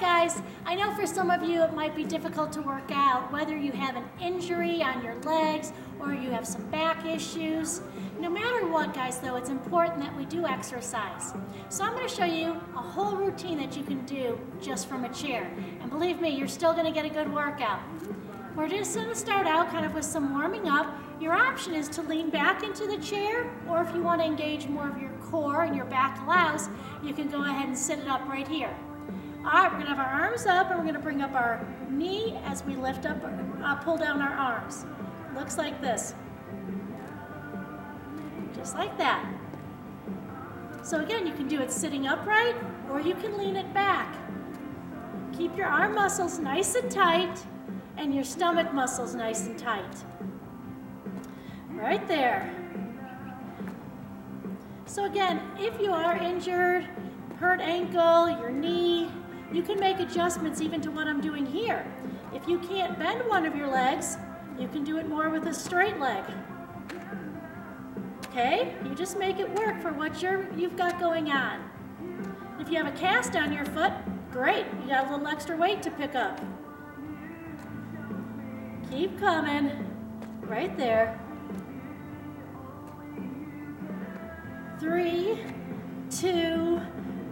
guys, I know for some of you it might be difficult to work out, whether you have an injury on your legs or you have some back issues. No matter what, guys, though, it's important that we do exercise. So I'm going to show you a whole routine that you can do just from a chair. And believe me, you're still going to get a good workout. We're just going to start out kind of with some warming up. Your option is to lean back into the chair, or if you want to engage more of your core and your back allows, you can go ahead and sit it up right here. All right, we're gonna have our arms up and we're gonna bring up our knee as we lift up, uh, pull down our arms. Looks like this. Just like that. So again, you can do it sitting upright or you can lean it back. Keep your arm muscles nice and tight and your stomach muscles nice and tight. Right there. So again, if you are injured, hurt ankle, your knee, you can make adjustments even to what I'm doing here. If you can't bend one of your legs, you can do it more with a straight leg. Okay? You just make it work for what you're, you've got going on. If you have a cast on your foot, great. You got a little extra weight to pick up. Keep coming. Right there. Three, two,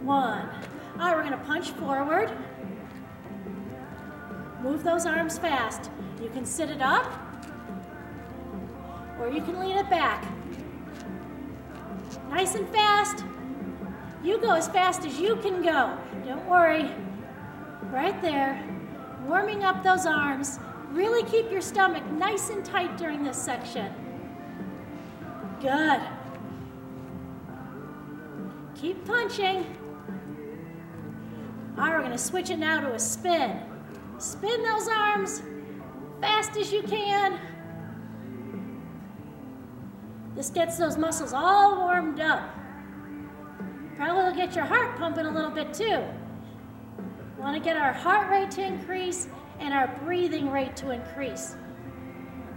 one. All right, we're gonna punch forward. Move those arms fast. You can sit it up, or you can lean it back. Nice and fast. You go as fast as you can go. Don't worry. Right there. Warming up those arms. Really keep your stomach nice and tight during this section. Good. Keep punching. All right, we're gonna switch it now to a spin. Spin those arms fast as you can. This gets those muscles all warmed up. Probably will get your heart pumping a little bit too. We want to get our heart rate to increase and our breathing rate to increase.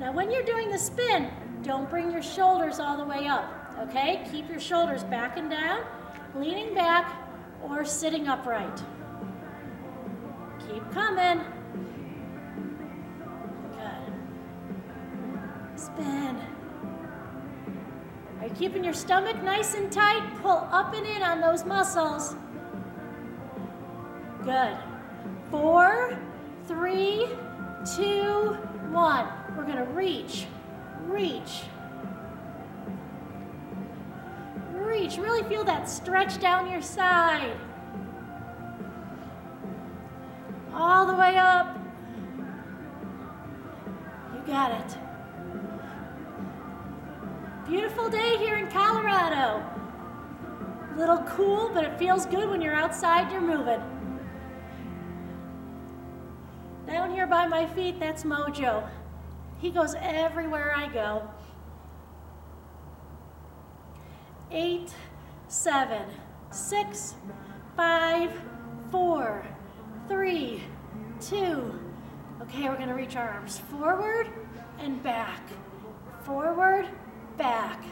Now, when you're doing the spin, don't bring your shoulders all the way up, okay? Keep your shoulders back and down, leaning back, or sitting upright. Keep coming. Good. Spin. Are you keeping your stomach nice and tight? Pull up and in on those muscles. Good. Four, three, two, one. We're going to reach, reach, reach. Really feel that stretch down your side. All the way up. You got it. Beautiful day here in Colorado. A little cool, but it feels good when you're outside, you're moving. Down here by my feet, that's Mojo. He goes everywhere I go. Eight, seven, six, five, four, three, two. Okay, we're gonna reach our arms forward and back. Forward, back.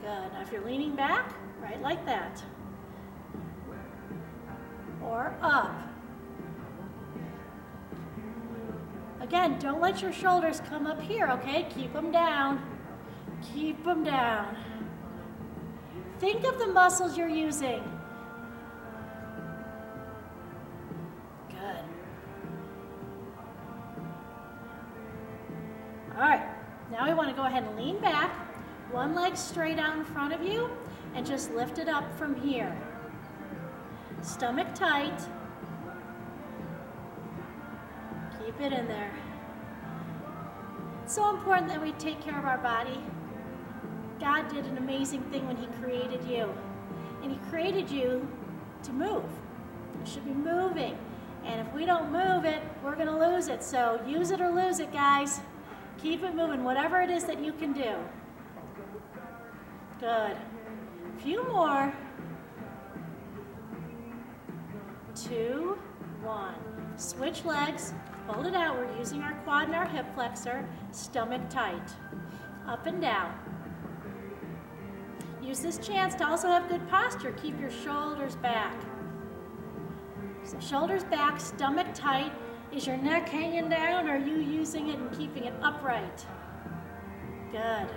Good. Now if you're leaning back, right like that. Or up. Again, don't let your shoulders come up here, okay? Keep them down. Keep them down. Think of the muscles you're using. We want to go ahead and lean back, one leg straight out in front of you, and just lift it up from here. Stomach tight. Keep it in there. It's so important that we take care of our body. God did an amazing thing when He created you. And He created you to move. You should be moving. And if we don't move it, we're going to lose it. So use it or lose it, guys. Keep it moving, whatever it is that you can do. Good. A few more. Two, one. Switch legs, hold it out. We're using our quad and our hip flexor, stomach tight. Up and down. use this chance to also have good posture. Keep your shoulders back. So shoulders back, stomach tight. Is your neck hanging down? Or are you using it and keeping it upright? Good.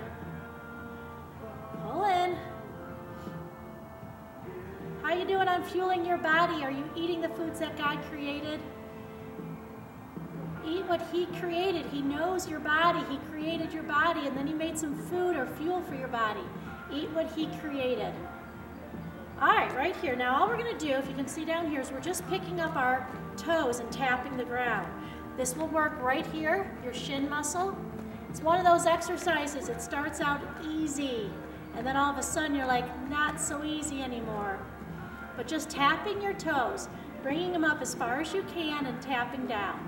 Pull in. How are you doing on fueling your body? Are you eating the foods that God created? Eat what He created. He knows your body. He created your body, and then He made some food or fuel for your body. Eat what He created. All right, right here. Now, all we're going to do, if you can see down here, is we're just picking up our toes and tapping the ground. This will work right here, your shin muscle. It's one of those exercises. It starts out easy, and then all of a sudden you're like, not so easy anymore. But just tapping your toes, bringing them up as far as you can, and tapping down.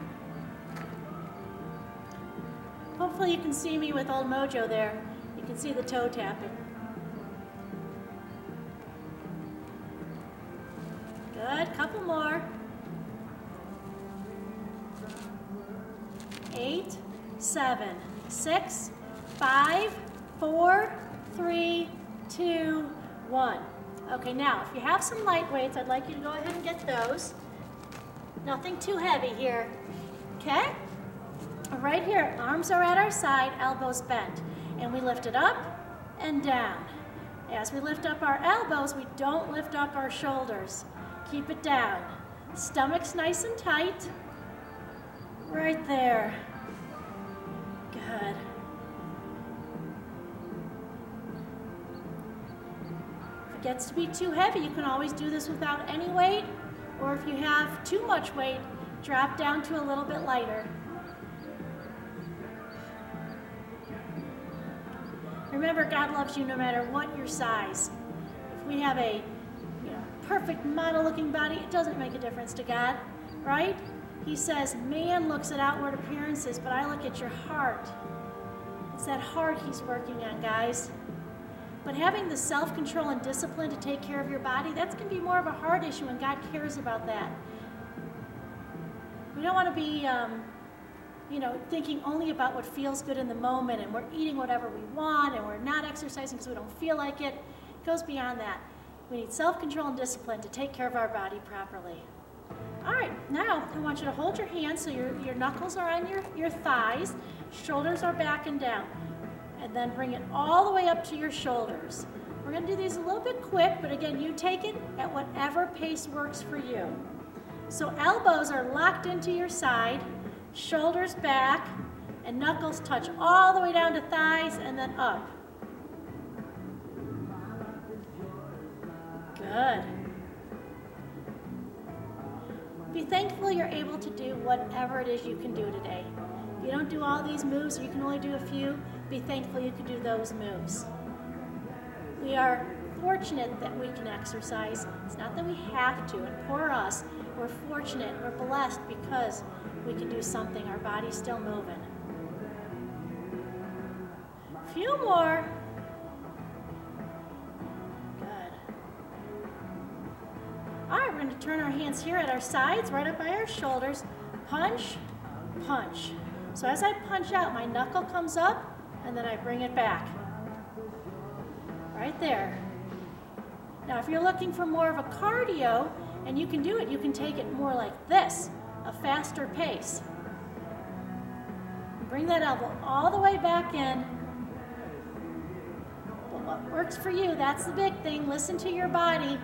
Hopefully you can see me with old Mojo there. You can see the toe tapping. Good, couple more. Eight, seven, six, five, four, three, two, one. Okay, now, if you have some light weights, I'd like you to go ahead and get those. Nothing too heavy here, okay? Right here, arms are at our side, elbows bent. And we lift it up and down. As we lift up our elbows, we don't lift up our shoulders. Keep it down. Stomach's nice and tight. Right there. Good. If it gets to be too heavy, you can always do this without any weight. Or if you have too much weight, drop down to a little bit lighter. Remember, God loves you no matter what your size. If we have a perfect model looking body, it doesn't make a difference to God, right? He says, man looks at outward appearances, but I look at your heart. It's that heart he's working on, guys. But having the self control and discipline to take care of your body, that's going to be more of a heart issue, and God cares about that. We don't want to be um, you know, thinking only about what feels good in the moment and we're eating whatever we want and we're not exercising because we don't feel like it. It goes beyond that. We need self-control and discipline to take care of our body properly. All right, now I want you to hold your hands so your, your knuckles are on your, your thighs, shoulders are back and down. And then bring it all the way up to your shoulders. We're gonna do these a little bit quick, but again, you take it at whatever pace works for you. So elbows are locked into your side, shoulders back, and knuckles touch all the way down to thighs and then up. Good. Be thankful you're able to do whatever it is you can do today. If you don't do all these moves, or you can only do a few, be thankful you can do those moves. We are fortunate that we can exercise. It's not that we have to, and poor us, we're fortunate, we're blessed because we can do something. Our body's still moving. A few more. Turn our hands here at our sides, right up by our shoulders. Punch, punch. So as I punch out, my knuckle comes up, and then I bring it back. Right there. Now, if you're looking for more of a cardio, and you can do it, you can take it more like this a faster pace. Bring that elbow all the way back in. But what works for you, that's the big thing. Listen to your body.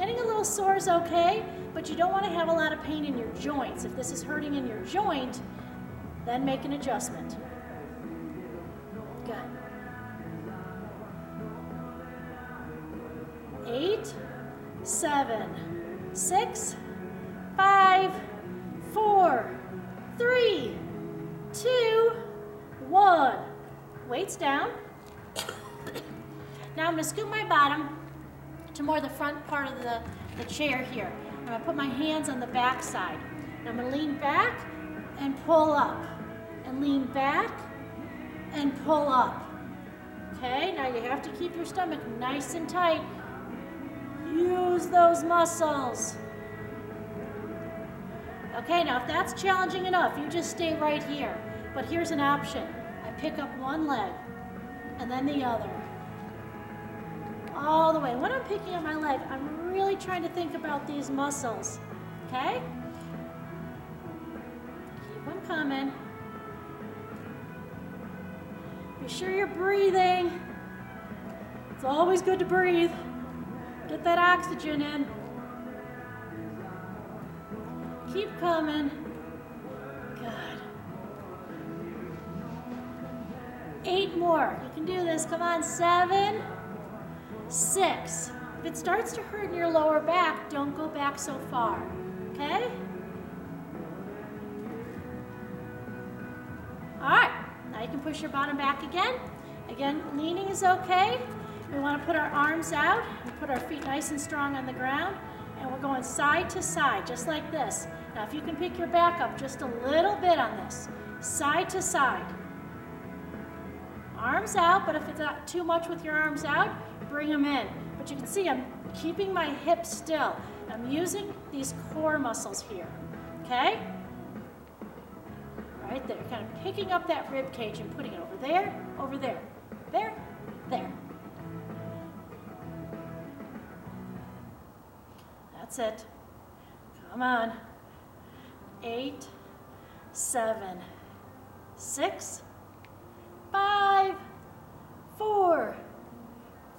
Getting a little sore is okay, but you don't want to have a lot of pain in your joints. If this is hurting in your joint, then make an adjustment. Good. Eight, seven, six, five, four, three, two, one. Weights down. now I'm going to scoop my bottom to more the front part of the, the chair here. I'm going to put my hands on the back side. And I'm to lean back and pull up. And lean back and pull up. Okay, now you have to keep your stomach nice and tight. Use those muscles. Okay, now if that's challenging enough, you just stay right here. But here's an option. I pick up one leg and then the other. All the way. When I'm picking up my leg, I'm really trying to think about these muscles, okay? Keep them coming. Be sure you're breathing. It's always good to breathe. Get that oxygen in. Keep coming. Good. Eight more. You can do this. Come on. Seven, six. If it starts to hurt in your lower back, don't go back so far. Okay? All right. Now you can push your bottom back again. Again, leaning is okay. We want to put our arms out and put our feet nice and strong on the ground. And we're going side to side, just like this. Now, if you can pick your back up just a little bit on this, side to side. Arms out, but if it's not too much with your arms out, bring them in. But you can see I'm keeping my hips still. I'm using these core muscles here, okay? Right there, kind of picking up that rib cage and putting it over there, over there, there, there. That's it. Come on. Eight, seven, six, five, four,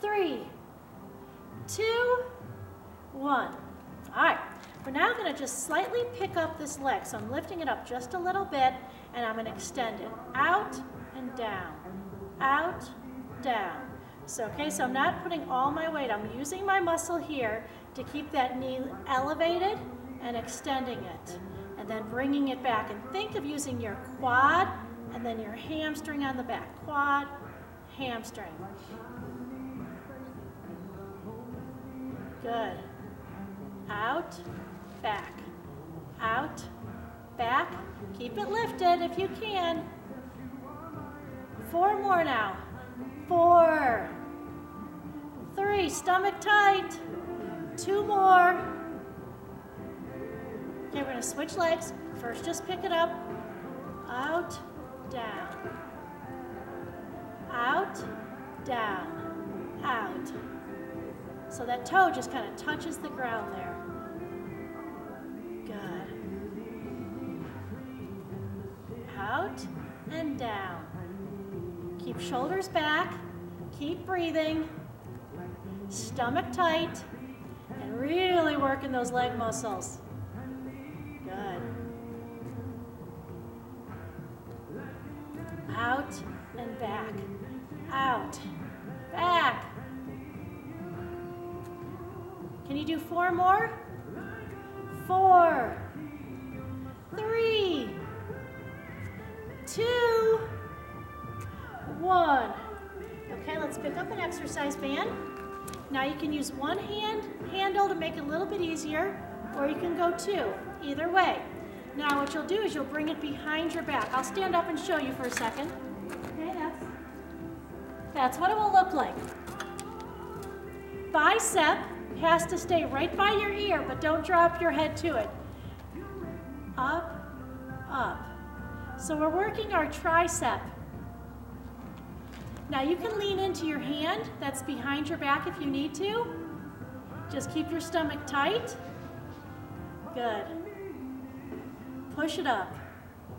three, two, one. All right, we're now gonna just slightly pick up this leg. So I'm lifting it up just a little bit and I'm gonna extend it out and down, out, down. So, okay, so I'm not putting all my weight, I'm using my muscle here to keep that knee elevated and extending it. And then bringing it back. And think of using your quad and then your hamstring on the back. Quad, hamstring. Good. Out, back. Out, back. Keep it lifted if you can. Four more now. Four. Three, stomach tight. Two more. Okay, we're gonna switch legs. First, just pick it up. Out, down. Out, down, out. So that toe just kind of touches the ground there. Good. Out and down. Keep shoulders back. Keep breathing. Stomach tight. And really working those leg muscles. Good. Out and back. Out. Back. Can you do four more? Four. Three. Two. One. Okay, let's pick up an exercise band. Now you can use one hand handle to make it a little bit easier, or you can go two, either way. Now what you'll do is you'll bring it behind your back. I'll stand up and show you for a second. That's what it will look like. Bicep has to stay right by your ear, but don't drop your head to it. Up, up. So we're working our tricep. Now you can lean into your hand that's behind your back if you need to. Just keep your stomach tight. Good. Push it up.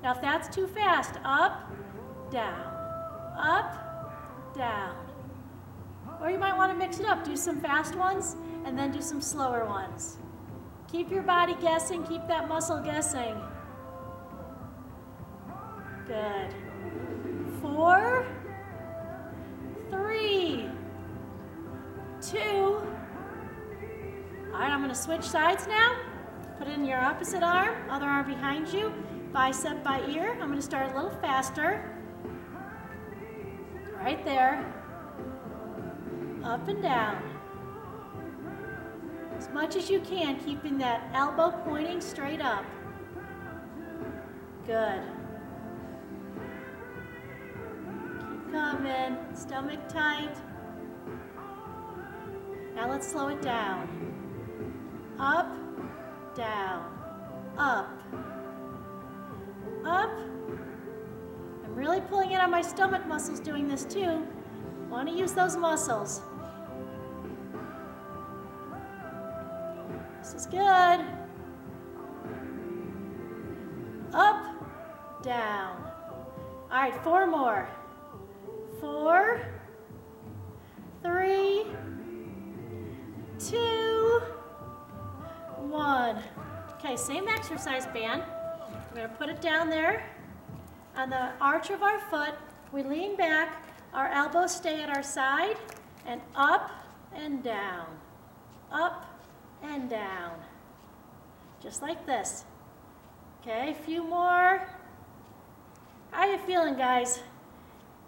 Now if that's too fast, up, down, up, down. Or you might want to mix it up. Do some fast ones and then do some slower ones. Keep your body guessing, keep that muscle guessing. Good. Four, three, two. All right, I'm gonna switch sides now. Put in your opposite arm, other arm behind you, bicep by ear. I'm gonna start a little faster. Right there. Up and down. As much as you can, keeping that elbow pointing straight up. Good. Keep coming. Stomach tight. Now let's slow it down. Up, down, up, up. I'm really pulling in on my stomach muscles doing this too. Want to use those muscles. This is good. Up, down. All right, four more. Four, three, two, one. Okay, same exercise band. We're gonna put it down there on the arch of our foot. We lean back, our elbows stay at our side, and up and down, up and down. Just like this. Okay, a few more. How are you feeling, guys?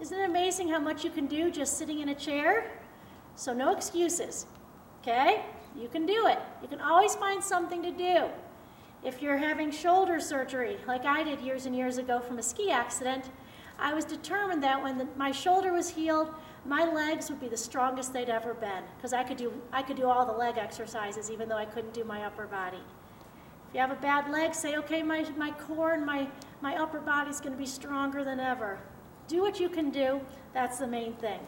Isn't it amazing how much you can do just sitting in a chair? So no excuses, okay? You can do it. You can always find something to do. If you're having shoulder surgery, like I did years and years ago from a ski accident, I was determined that when the, my shoulder was healed, my legs would be the strongest they'd ever been because I could do I could do all the leg exercises even though I couldn't do my upper body. If you have a bad leg, say, okay, my, my core and my, my upper body's going to be stronger than ever. Do what you can do. That's the main thing.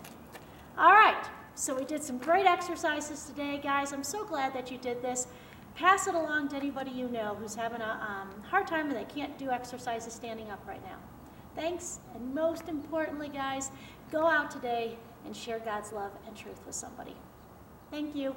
All right, so we did some great exercises today, guys. I'm so glad that you did this. Pass it along to anybody you know who's having a um, hard time and they can't do exercises standing up right now. Thanks, and most importantly, guys, go out today and share God's love and truth with somebody. Thank you.